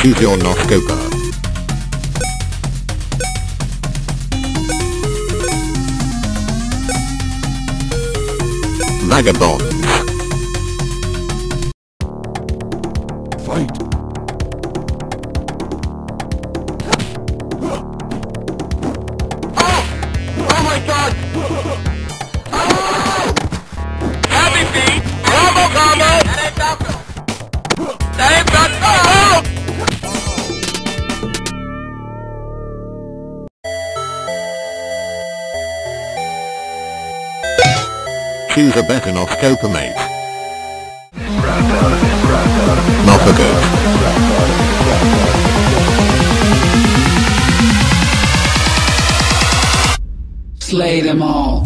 Choose your Noscopa. Vagabonds. Fight! Oh! oh my god! Oh! Happy feet! Wombo combo! That ain't Falco! That ain't Choose a better Noscopa, mate. Not a good. Slay them all.